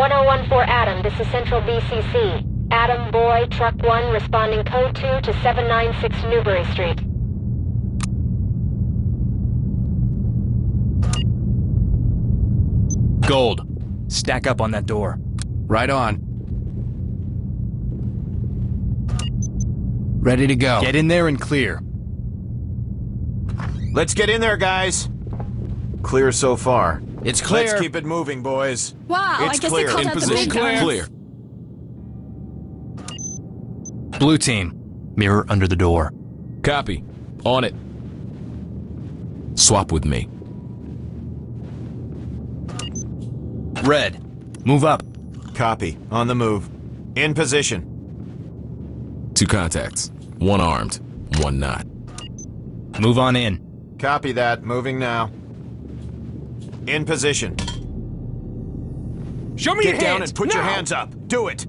1014 Adam, this is Central BCC. Adam Boy, Truck 1, responding code 2 to 796 Newbury Street. Gold. Stack up on that door. Right on. Ready to go. Get in there and clear. Let's get in there, guys. Clear so far. It's clear. Let's keep it moving, boys. Wow, It's I guess clear. they called In out the position. big guns. Clear. Blue team. Mirror under the door. Copy. On it. Swap with me. Red. Move up. Copy. On the move. In position. Two contacts. One armed, one not. Move on in. Copy that. Moving now. In position. Show me Get your down hands. and put your hands up. Do it.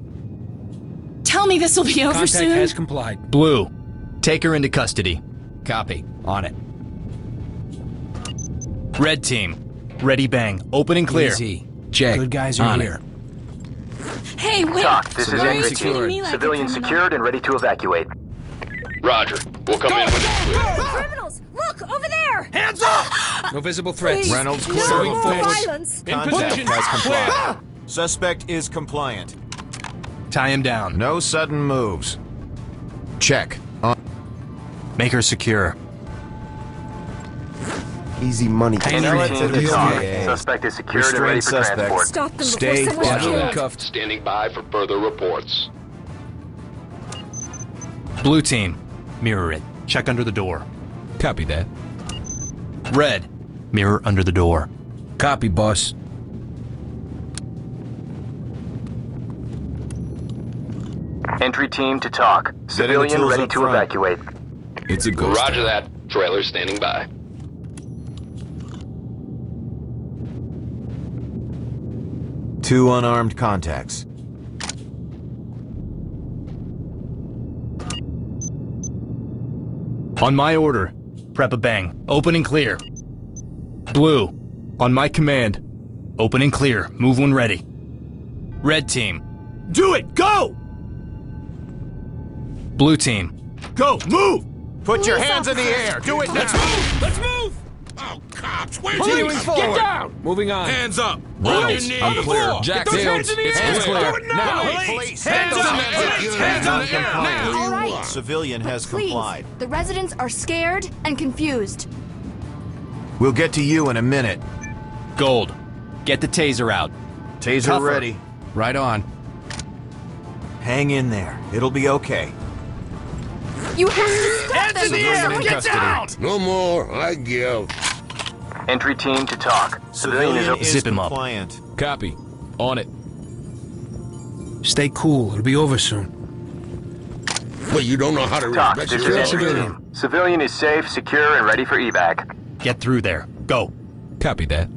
Tell me this will be over Contact soon. has complied. Blue. Take her into custody. Copy. On it. Red team. Ready bang. Open and clear. Easy. Jake. Good guys are on it. here. Hey, wait. TOC, this is Why are entry you treating team. me like a Civilian secured and ready to evacuate. Roger. We'll come in when it's. Criminals! Look, over there! Hands up! No visible threats. Please, Reynolds, no clear. more Forward. violence! Contact has complied. Suspect is compliant. Tie him down. No sudden moves. Check. On. Make her secure. Easy money. Entry team to TOC. DOA. Suspect is secured and ready Restrained for suspect. transport. Stop them Stay before someone down. kills. Handcuffed. Standing by for further reports. Blue team. Mirror it. Check under the door. Copy that. Red. Mirror under the door. Copy, boss. Entry team to TOC. Civilian ready to front. evacuate. It's a ghost. Roger that. Trailer standing by. Two unarmed contacts. On my order. Prep a bang. Open and clear. Blue. On my command. Open and clear. Move when ready. Red team. Do it! Go! Blue team. Go! Move! Put your hands in the air. Do it now. Let's move! Let's move! Oh, cops, where's Continuing forward. Get down! Moving on. Hands up! Reynolds, On your I'm clear. Jack Get those Fields, hands in the it's air. clear. Do now. Police. Hands up! Police. Hands up! Compliant. All right, Civilian has please. complied. The residents are scared and confused. We'll get to you in a minute. Gold. Get the taser out. Taser Cover. ready. Right on. Hang in there. It'll be okay. You have to stop them before someone Get Out. No more. I give. Entry team to TOC. Civilian is Civilian open. is Zip him up. compliant. Copy. On it. Stay cool. It'll be over soon. Well, you don't know how to TOC, respect this is entry civilian. team. Civilian is safe, secure, and ready for evac. Get through there. Go. Copy that.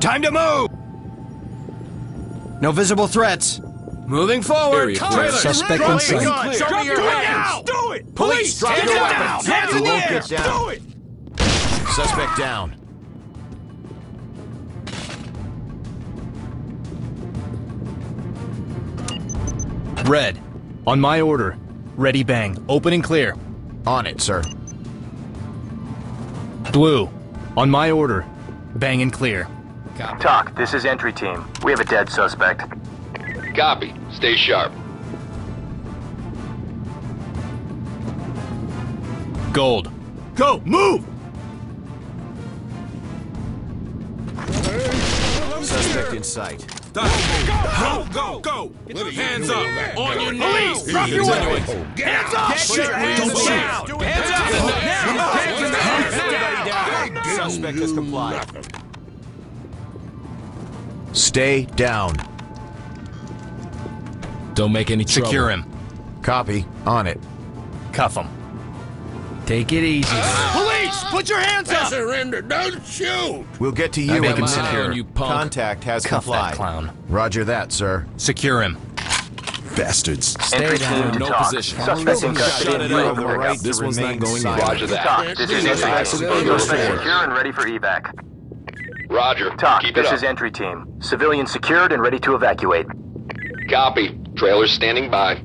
Time to move! No visible threats. Moving forward. Area clear. Suspect in Police, sight. Show me your hands. Do it! Police, drop your weapons. Hands You in the won't air. get down. Do it! Suspect down. Red. On my order. Ready bang. Open and clear. On it, sir. Blue. On my order. Bang and clear. TOC, this is entry team. We have a dead suspect. Copy. Stay sharp. Gold. Go! Move! Suspect in sight. Go, go, go! Hands up! On your knees! Drop your weapons. Hands up! Put your hands Don't down. shoot. Hands up! Hands in the air. Everybody down. Suspect has complied. Stay down. Don't make any trouble. Secure him. Copy. On it. Cuff him. Take it easy. Police! Put your hands up! Surrender. Don't shoot. We'll get to you make in a secure. minute. You punk. Contact has Cuff complied. that clown. Roger that, sir. Secure him. bastards. Entry team to No TOC. position. Suspect in custody Shut and it ready out. for the right. This to one's not remain going silent. Roger that. TOC, this is entry team. Suspect secure and ready for evac. Roger. TOC, Keep it this up. is entry team. Civilian secured and ready to evacuate. Copy. Trailers standing by.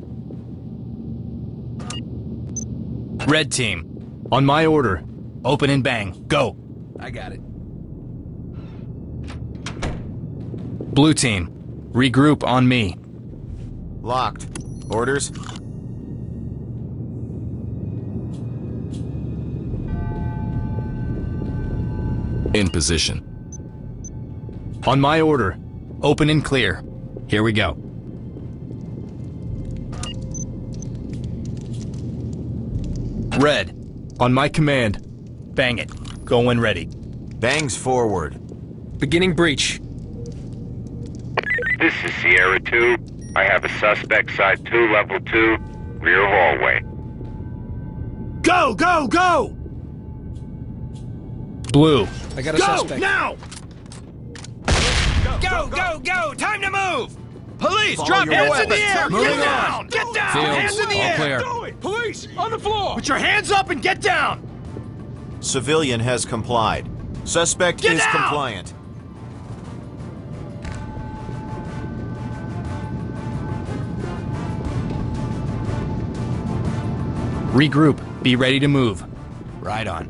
Red team. On my order. Open and bang. Go. I got it. Blue team. Regroup on me. Locked. Orders? In position. On my order. Open and clear. Here we go. Red. On my command. Bang it. Go when ready. Bangs forward. Beginning breach. This is Sierra 2. I have a suspect side 2, level 2, rear hallway. Go, go, go! Blue. I got a suspect. now! Go, go, go! Time to move! Police, Follow drop your hands in the air! Moving Get down! Get down! Fields, hands in the all air! clear. Do it! Police, on the floor! Put your hands up and get down! Civilian has complied. Suspect Get is down! compliant. Regroup. Be ready to move. Right on.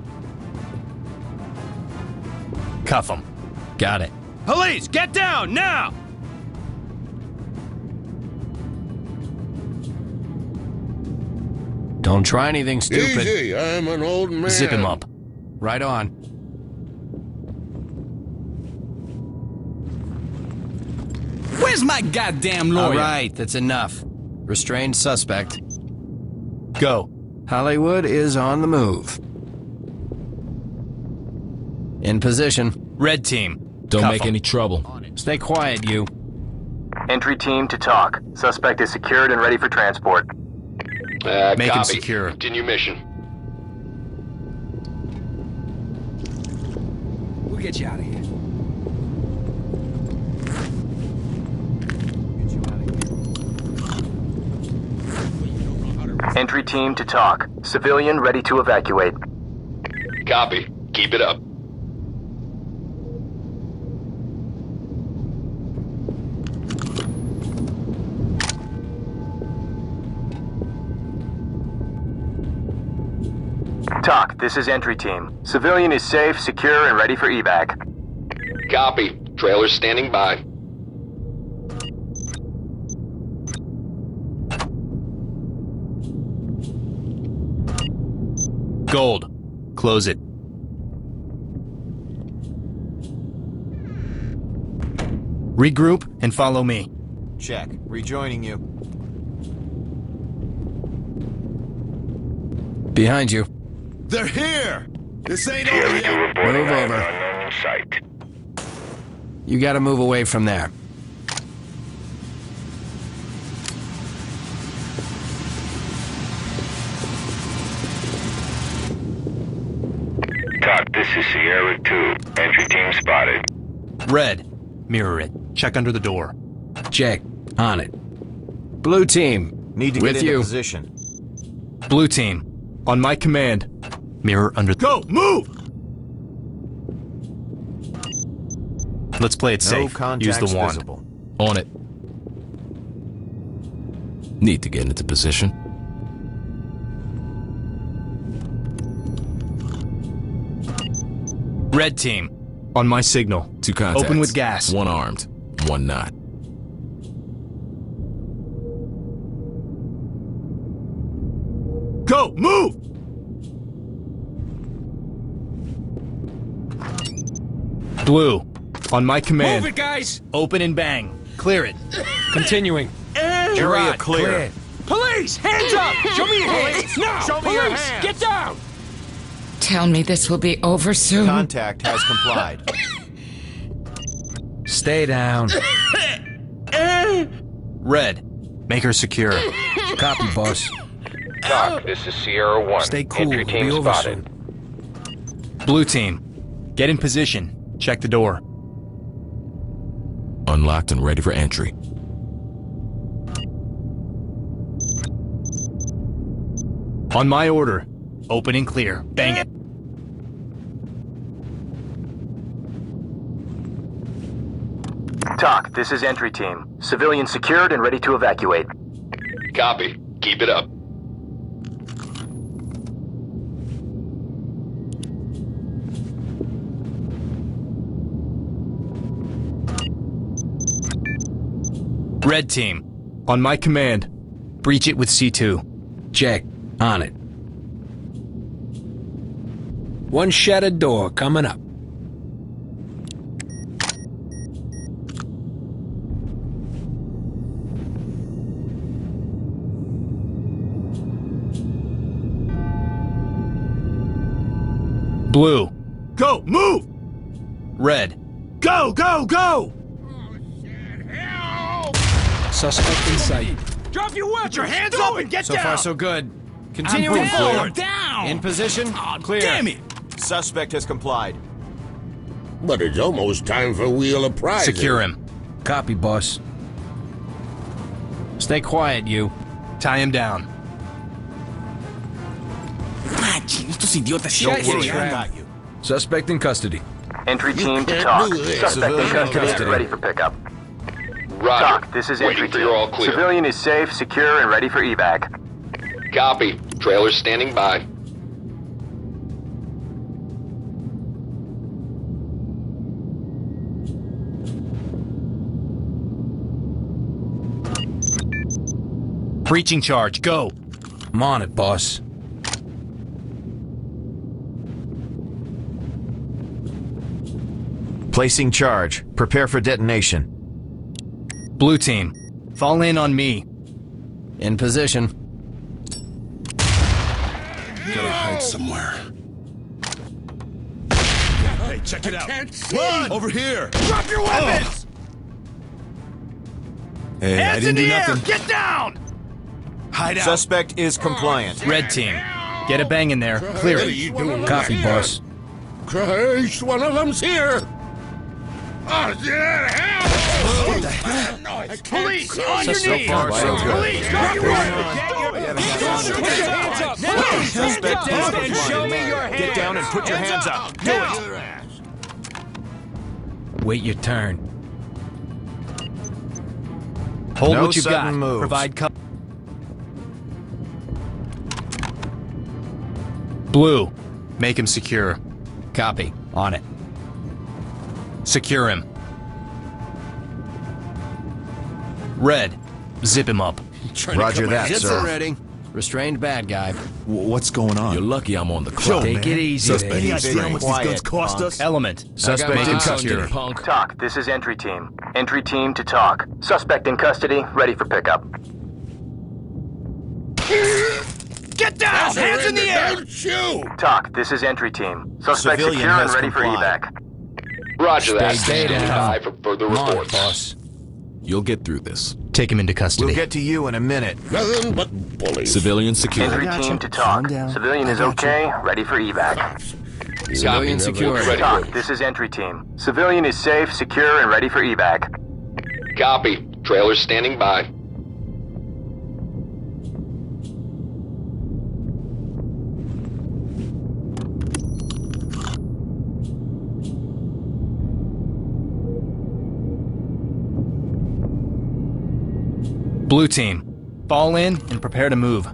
Cuff him. Got it. Police, get down, now! Don't try anything stupid. Easy. I'm an old man. Zip him up. Right on. Where's my goddamn All lawyer? right, that's enough. Restrained suspect. Go. Hollywood is on the move. In position. Red team. Don't Cuff make 'em. any trouble. Stay quiet, you. Entry team to TOC. Suspect is secured and ready for transport. Uh, Make 'em copy. secure. Continue mission. We'll get you out of here. Entry team to TOC. Civilian ready to evacuate. Copy. Keep it up. TOC, this is entry team. Civilian is safe, secure, and ready for evac. Copy. Trailers standing by. Gold. Close it. Regroup and follow me. Check. Rejoining you. Behind you. They're here! This ain't Sierra 2 reporting Move over. site. You gotta move away from there. TOC, this is Sierra 2. Entry team spotted. Red. Mirror it. Check under the door. Check. On it. Blue team. Need to With get into you. position. Blue team. On my command. Mirror under. Go! Move! Let's play it No safe. Use contacts the wand. visible. On it. Need to get into position. Red team. On my signal. Two contacts. Open with gas. One armed, one not. Go! Move! Blue. On my command. Move it, guys! Open and bang. Clear it. Continuing. Area Girard, clear. Police, hands up! Show me your hands! Now! Show me Police, your hands. get down! Tell me this will be over soon. Contact has complied. Stay down. Red. Make her secure. Copy, boss. TOC, this is Sierra 1. Stay cool. Entry It'll team be over spotted. soon. Blue team. Get in position. Check the door. Unlocked and ready for entry. On my order. Open and clear. Bang it. TOC, this is entry team. Civilian secured and ready to evacuate. Copy. Keep it up. Red team. On my command. Breach it with C2. Check. On it. One shattered door coming up. Blue. Go! Move! Red. Go! Go! Go! Suspect in sight. Drop your weapon! Put your hands up and get So down! far, so good. Continuing I'm forward. down! In position. Ah, clear. Damn it! Suspect has complied. But it's almost time for Wheel of Prize. Secure him. Copy, boss. Stay quiet, you. Tie him down. Estos idiotas Don't worry, I got you. Suspect in custody. Entry team to can't TOC. do this. Suspect in custody, custody. ready for pickup. Roger. TOC, this is entry Waiting for team. all clear. Civilian is safe, secure, and ready for evac. Copy. Trailer standing by. Breaching charge. Go. I'm on it, boss. Placing charge. Prepare for detonation. Blue team. Fall in on me. In position. Gotta hide somewhere. Hey, check it out. Can't see. Run! Over here. Drop your oh. weapons! Hey, Hands in the air! Get down! Hide out. Suspect is compliant. Red team. Get a bang in there. Clear it. you? Copy, boss. Christ, one of them's here. Oh, yeah, help! Police, on your knees! Police, drop your weapons! Put your hands up! Now! Get down and show me your hands! Get down and put your hands up. Do it. Wait your turn. Hold No what you've got. moves. Provide cover. Blue. Make him secure. Copy. On it. Secure him. Red. Zip him up. Roger that, sir. are ready. Restrained bad guy. What's going on? You're lucky I'm on the clock. Take it easy. Any there. idea how much these Quiet, guns cost punk. us? Element. Suspect in custody. own, punk. TOC, this is entry team. Entry team to TOC. Suspect in custody, ready for pickup. Get down! Hands in the air! Don't shoot! TOC, this is entry team. Suspect Civilian secure and has ready for evac. Roger that. Stay Stand down. by for further I'm on reports. boss. You'll get through this. Take him into custody. We'll get to you in a minute. Nothing but bullies. Civilian secure. Entry team to TOC. Civilian is okay, ready for evac. Civilian secure. Ready. TOC, this is entry team. Civilian is safe, secure, and ready for evac. Copy. Trailer standing by. Blue team. Fall in and prepare to move.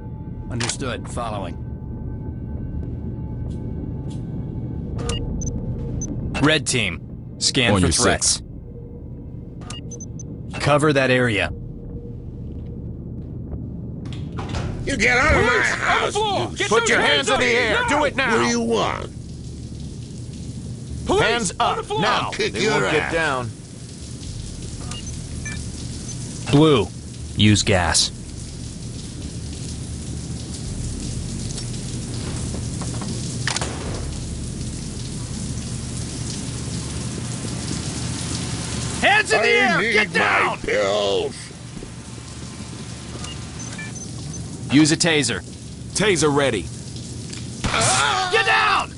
Understood. Following. Red team. Scan On for your threats. Cover that area. You get out of my house! you- Put your hands in the air. Do it now! What do you want? Hands up now. kick They your won't get down. Blue. Use gas. Hands in the I air! need Get my down! pills. Use a taser. Taser ready. Get down!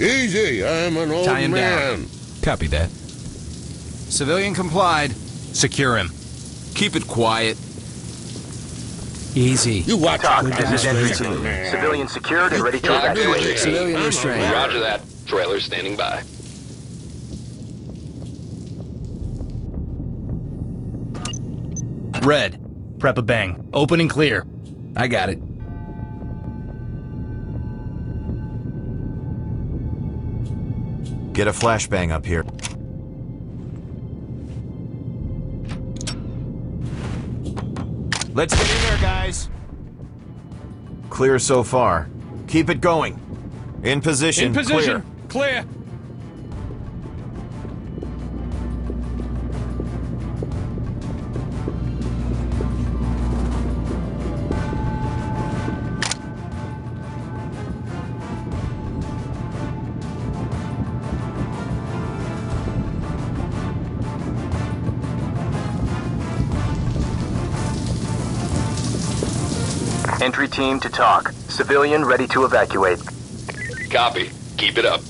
Easy, I'm an old Tie him man. Copy that. Civilian complied. Secure him. Keep it quiet. Easy. You watch TOC, out. this is entry team. Civilian secured and ready to TOC, evacuate. Civilian restraint. Roger that. Trailer standing by. Red. Prep a bang. Open and clear. I got it. Get a flashbang up here. Let's get in there, guys. Clear so far. Keep it going. In position. In position. Clear. Clear. Entry team to TOC. Civilian ready to evacuate. Copy. Keep it up.